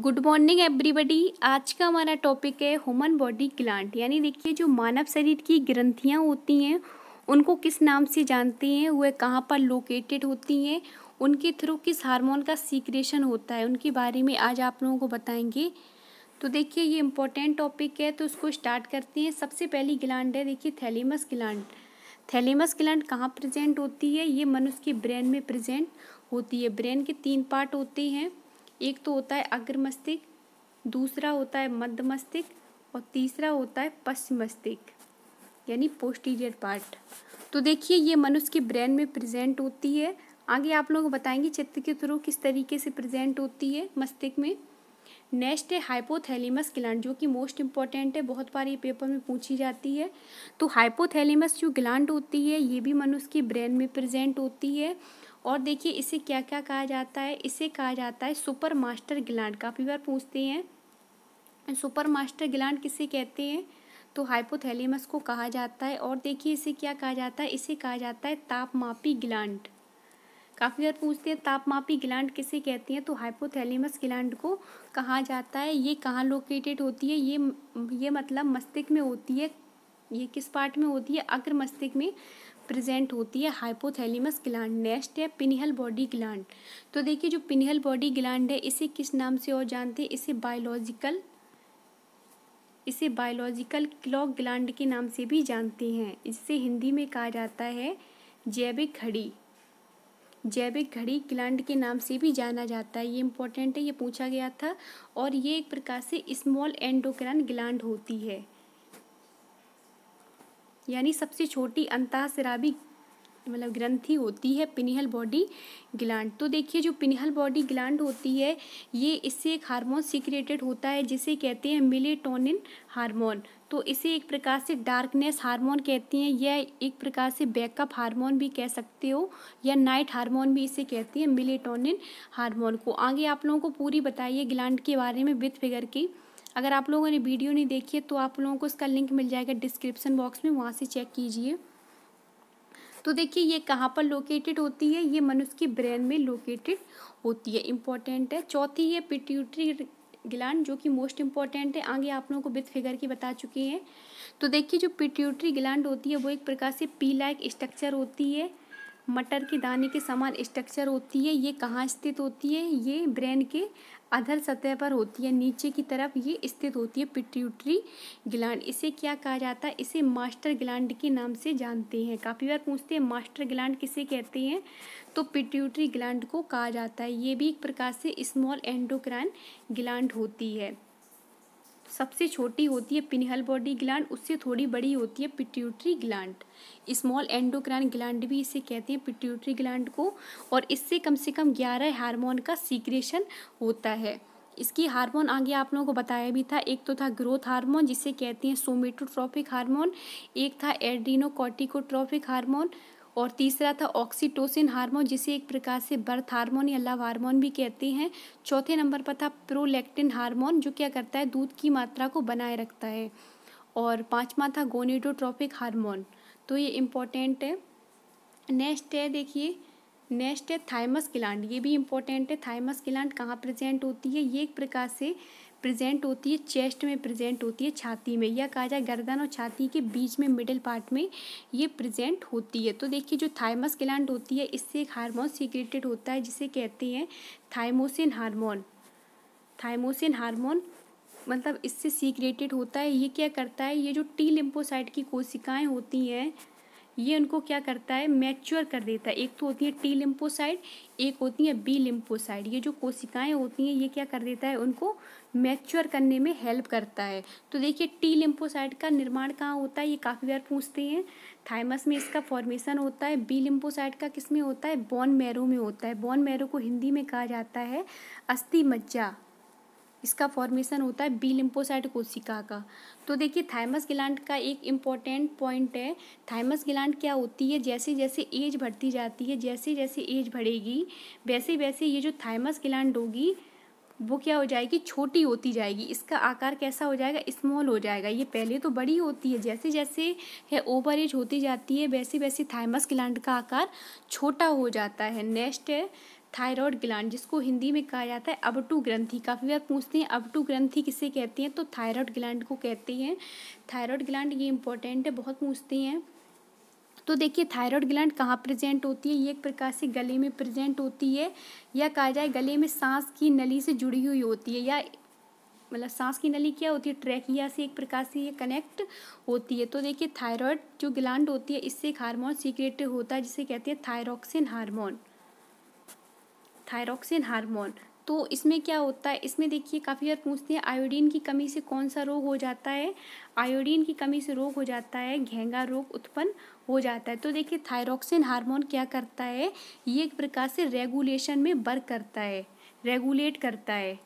Good morning everybody आज का हमारा टॉपिक है ह्यूमन बॉडी ग्लैंड यानी देखिए, जो मानव शरीर की ग्रंथियाँ होती हैं, उनको किस नाम से जानते हैं? वह कहाँ पर लोकेटेड होती हैं? उनके थ्रू किस हार्मोन का सीक्रेशन होता है? उनके बारे में आज आप लोगों को बताएँगे। तो देखिए, ये इम्पोर्टेंट टॉपिक है तो उसको स्टार्ट करते हैं। सबसे पहली ग्लैंड है, देखिए थैलीमस ग्लैंड थैलीमस ग्लैंड कहाँ प्रेजेंट होती है? ये मनुष्य के ब्रेन में प्रेजेंट होती है। ब्रेन के तीन पार्ट होते हैं। एक तो होता है अग्र मस्तिष्क, दूसरा होता है मध्य मस्तिष्क और तीसरा होता है पश्चिम मस्तिष्क, यानी पोस्टीरियर पार्ट तो देखिए, ये मनुष्य के ब्रेन में प्रेजेंट होती है। आगे आप लोग बताएँगे चित्र के थ्रू किस तरीके से प्रेजेंट होती है मस्तिष्क में। नेक्स्ट है हाइपोथैलेमस ग्लैंड जो कि मोस्ट इंपॉर्टेंट है, बहुत बार ये पेपर में पूछी जाती है। तो हाइपोथैलेमस जो ग्लैंड होती है, ये भी मनुष्य के ब्रेन में प्रेजेंट होती है। और देखिए इसे क्या क्या कहा जाता है? इसे कहा जाता है सुपर मास्टर ग्लैंड। काफ़ी बार पूछते हैं सुपर मास्टर ग्लैंड किसे कहते हैं? तो हाइपोथैलेमस को कहा जाता है और देखिए इसे क्या कहा जाता है? इसे कहा जाता है तापमापी ग्लैंड। काफ़ी बार पूछते हैं, तापमापी ग्लैंड किसे कहते हैं? तो हाइपोथैलेमस ग्लैंड को कहा जाता है। ये कहाँ लोकेटेड होती है? ये ये मतलब मस्तिष्क में होती है। ये किस पार्ट में होती है? अग्र मस्तिष्क में। प्रेजेंट होती है हाइपोथैलेमस ग्लैंड नेक्स्ट है पिनिहल बॉडी ग्लैंड तो देखिए जो पिनिहल बॉडी ग्लैंड है, इसे किस नाम से और जानते हैं? इसे बायोलॉजिकल इसे बायोलॉजिकल क्लॉक ग्लैंड के नाम से भी जानते हैं। इसे हिंदी में कहा जाता है जैविक घड़ी। जैविक घड़ी ग्लैंड के नाम से भी जाना जाता है। ये इंपॉर्टेंट है, ये पूछा गया था। और ये एक प्रकार से स्मॉल एंडोक्राइन ग्लैंड होती है। यानी सबसे छोटी अंतःस्रावी मतलब ग्रंथि होती है पिनिहल बॉडी ग्लैंड। तो देखिए, जो पिनिहल बॉडी ग्लैंड होती है, ये इससे एक हार्मोन सीक्रेटेड होता है, जिसे कहते हैं मिलेटोनिन हार्मोन। तो इसे एक प्रकार से डार्कनेस हार्मोन कहती हैं, या एक प्रकार से बैकअप हार्मोन भी कह सकते हो, या नाइट हार्मोन भी इसे कहती हैं मिलेटोनिन हार्मोन को। आगे आप लोगों को पूरी बताइए ग्लैंड के बारे में, विथ फिगर की। अगर आप लोगों ने वीडियो नहीं देखी है तो आप लोगों को इसका लिंक मिल जाएगा डिस्क्रिप्शन बॉक्स में, वहाँ से चेक कीजिए। तो देखिए, ये कहाँ पर लोकेटेड होती है? ये मनुष्य के ब्रेन में लोकेटेड होती है। इंपॉर्टेंट है। चौथी है पिट्यूटरी ग्लैंड जो कि मोस्ट इंपॉर्टेंट है। आगे आप लोगों को विथ फिगर की बता चुके हैं। तो देखिए, जो पिट्यूटरी ग्लैंड होती है, वो एक प्रकार से पी लाइक स्ट्रक्चर होती है। मटर के दाने के समान स्ट्रक्चर होती है, ये कहाँ स्थित होती है? ये ब्रेन के अधर सतह पर होती है, नीचे की तरफ़ ये स्थित होती है पिट्यूटरी ग्लैंड इसे क्या कहा जाता है? इसे मास्टर ग्लैंड के नाम से जानते हैं। काफ़ी बार पूछते हैं मास्टर ग्लैंड किसे कहते हैं? तो पिट्यूटरी ग्लैंड को कहा जाता है। ये भी एक प्रकार से स्मॉल एंडोक्राइन ग्लैंड होती है। सबसे छोटी होती है पिनहल बॉडी ग्लैंड, उससे थोड़ी बड़ी होती है pituitary gland. Small endocrine gland भी इसे कहते हैं पिट्यूटरी ग्लैंड को, और इससे कम से कम ग्यारह हार्मोन का सीक्रेशन होता है। इसकी हार्मोन आगे आप लोगों को बताया भी था, एक तो था ग्रोथ हार्मोन, जिसे कहते हैं सोमेटोट्रॉफिक हार्मोन, एक था एड्रीनोकॉर्टिकोट्रॉपिक हार्मोन और तीसरा था ऑक्सीटोसिन हार्मोन जिसे एक प्रकार से बर्थ हार्मोन या लव हार्मोन भी कहते हैं। चौथे नंबर पर था प्रोलैक्टिन हार्मोन जो क्या करता है, दूध की मात्रा को बनाए रखता है। और पाँचवा था गोनेडोट्रॉपिक हार्मोन तो ये इम्पोर्टेंट है। नेक्स्ट है, देखिए नेक्स्ट है थाइमस ग्लैंड ये भी इम्पोर्टेंट है। थाइमस ग्लैंड कहाँ प्रेजेंट होती है? ये एक प्रकार से प्रेजेंट होती है, चेस्ट में प्रेजेंट होती है, छाती में। या कहा जाए गर्दन और छाती के बीच में मिडिल पार्ट में ये प्रेजेंट होती है। तो देखिए, जो थाइमस ग्लैंड होती है, इससे एक हार्मोन सीक्रेटेड होता है, जिसे कहते हैं थाइमोसिन हार्मोन थाइमोसिन हार्मोन मतलब इससे सीक्रेटेड होता है। ये क्या करता है? ये जो टी लिम्पोसाइट की कोशिकाएँ होती हैं ये उनको क्या करता है? मैच्योर कर देता है। एक तो होती है टी लिम्पोसाइड एक होती है बी लिम्पोसाइड ये जो कोशिकाएँ होती हैं, ये क्या कर देता है? उनको मैच्योर करने में हेल्प करता है। तो देखिए टी लिम्पोसाइड का निर्माण कहाँ होता है? ये काफ़ी बार पूछते हैं। थाइमस में इसका फॉर्मेशन होता है। बी लिम्पोसाइड का किसमें होता है? बॉन मैरो में होता है। बॉन मैरो को हिंदी में कहा जाता है अस्थि मज्जा इसका फॉर्मेशन होता है बी लिम्पोसाइड कोशिका का। तो देखिए थाइमस ग्लैंड का एक इंपॉर्टेंट पॉइंट है। थाइमस ग्लैंड क्या होती है? जैसे जैसे एज बढ़ती जाती है जैसे जैसे एज बढ़ेगी वैसे वैसे ये जो थाइमस ग्लैंड होगी, वो क्या हो जाएगी? छोटी होती जाएगी। इसका आकार कैसा हो जाएगा? स्मॉल हो जाएगा। ये पहले तो बड़ी होती है। जैसे जैसे है ओवर एज होती जाती है वैसे वैसे थाइमस ग्लैंड का आकार छोटा हो जाता है। नेक्स्ट है थायराइड ग्लैंड, जिसको हिंदी में कहा जाता है अबटू ग्रंथि। काफ़ी बार पूछते हैं, अबटू ग्रंथि किसे कहते हैं? तो थायराइड ग्लैंड को कहते हैं। थायराइड ग्लैंड ये इंपॉर्टेंट है, बहुत पूछते हैं। तो देखिए, थायराइड ग्लैंड कहाँ प्रेजेंट होती है? ये एक प्रकार से गले में प्रेजेंट होती है, या कहा जाए गले में सांस की नली से जुड़ी हुई होती है, या मतलब सांस की नली क्या होती है? ट्रैकिया से एक प्रकार से ये कनेक्ट होती है। तो देखिए, थायराइड जो ग्लैंड होती है, इससे एक हार्मोन सीक्रेट होता है, जिसे कहते हैं थायरोक्सिन हार्मोन थायरोक्सिन हार्मोन। तो इसमें क्या होता है? इसमें देखिए, काफ़ी बार पूछते हैं, आयोडीन की कमी से कौन सा रोग हो जाता है? आयोडीन की कमी से रोग हो जाता है घेंगा रोग उत्पन्न हो जाता है। तो देखिए, थायरोक्सिन हार्मोन क्या करता है? ये एक प्रकार से रेगुलेशन में वर्क करता है, रेगुलेट करता है।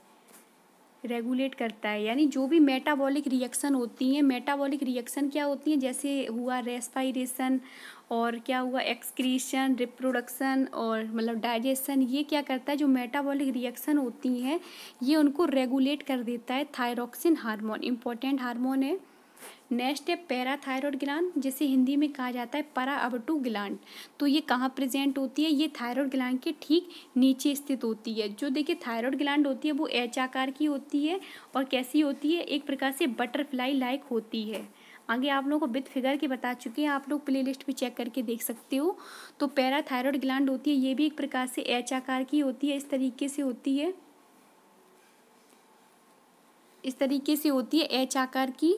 रेगुलेट करता है। यानी जो भी मेटाबॉलिक रिएक्शन होती हैं मेटाबॉलिक रिएक्शन क्या होती हैं? जैसे हुआ रेस्पायरेशन और क्या हुआ एक्सक्रीशन रिप्रोडक्शन और मतलब डाइजेशन ये क्या करता है? जो मेटाबॉलिक रिएक्शन होती हैं, ये उनको रेगुलेट कर देता है थायरॉक्सिन हार्मोन इंपॉर्टेंट हार्मोन है। नेक्स्ट है पैराथायरॉयड ग्लैंड, जिसे हिंदी में कहा जाता है परा अबटू ग्लैंड। तो ये कहाँ प्रेजेंट होती है? ये थायरॉयड ग्लैंड के ठीक नीचे स्थित होती है। जो देखिए थायरॉयड ग्लैंड होती है, वो एच आकार की होती है और कैसी होती है? एक प्रकार से बटरफ्लाई लाइक होती है। आगे आप लोगों को विथ फिगर के बता चुके हैं। आप लोग प्ले लिस्ट भी चेक करके देख सकते हो। तो पैराथायरॉयड ग्लैंड होती है, ये भी एक प्रकार से एच आकार की होती है। इस तरीके से होती है। इस तरीके से होती है एच आकार की।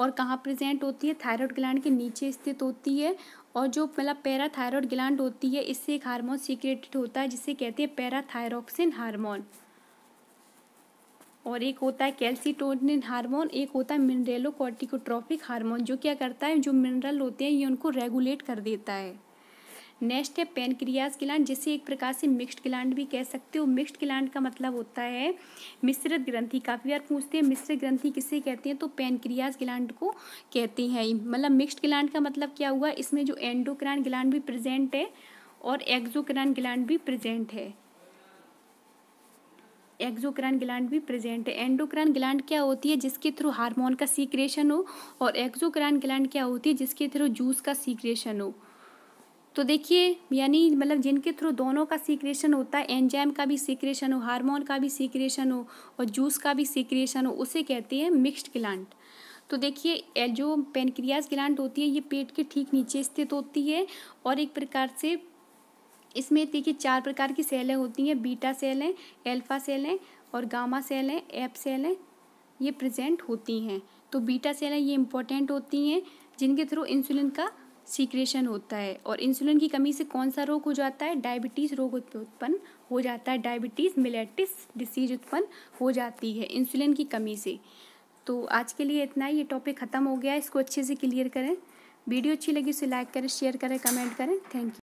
और कहाँ प्रेजेंट होती है? थायराइड ग्लैंड के नीचे स्थित होती है और जो मतलब पैराथायरॉयड ग्लैंड होती है, इससे एक हार्मोन सीक्रेटेड होता है, जिसे कहते हैं पैराथायरोक्सिन हार्मोन और एक होता है कैल्सीटोनिन हार्मोन एक होता है मिनरेलो कॉर्टिकोट्रॉपिक हार्मोन जो क्या करता है? जो मिनरल होते हैं, ये उनको रेगुलेट कर देता है। नेक्स्ट है पेनक्रियाज ग्लैंड, जिसे एक प्रकार से मिक्स्ड ग्लैंड भी कह सकते हो। मिक्स्ड ग्लैंड का मतलब होता है मिश्रित ग्रंथि। काफ़ी बार पूछते हैं, मिश्रित ग्रंथि किसे कहते हैं? तो पेनक्रियाज ग्लैंड को कहते हैं। मतलब मिक्स्ड ग्लैंड का मतलब क्या हुआ? इसमें जो एंडोक्राइन ग्लैंड भी प्रेजेंट है और एक्जोक्राइन ग्लैंड भी प्रेजेंट है। एक्जोक्राइन ग्लैंड भी प्रेजेंट है। एंडोक्राइन ग्लैंड क्या होती है? जिसके थ्रू हार्मोन का सीक्रेशन हो और एक्जोक्राइन ग्लैंड क्या होती है? जिसके थ्रू जूस का सीक्रेशन हो। तो देखिए, यानी मतलब जिनके थ्रू दोनों का सीक्रेशन होता है एंजाइम का भी सीक्रेशन हो हार्मोन का भी सीक्रेशन हो और जूस का भी सीक्रेशन हो, उसे कहते हैं मिक्स्ड ग्लैंड तो देखिए जो पेनक्रियाज ग्लैंड होती है, ये पेट के ठीक नीचे स्थित होती है और एक प्रकार से इसमें देखिए चार प्रकार की सेलें होती हैं बीटा सेलें एल्फा सेलें और गामा सेलें एप सेलें, ये प्रेजेंट होती हैं. तो बीटा सेलें ये इंपॉर्टेंट होती हैं, जिनके थ्रू इंसुलिन का सीक्रेशन होता है और इंसुलिन की कमी से कौन सा रोग हो जाता है? डायबिटीज़ रोग उत्पन्न हो जाता है। डायबिटीज़ मिलेटिस डिसीज उत्पन्न हो जाती है इंसुलिन की कमी से। तो आज के लिए इतना ही। ये टॉपिक ख़त्म हो गया है। इसको अच्छे से क्लियर करें। वीडियो अच्छी लगी उसे लाइक करें शेयर करें कमेंट करें। Thank you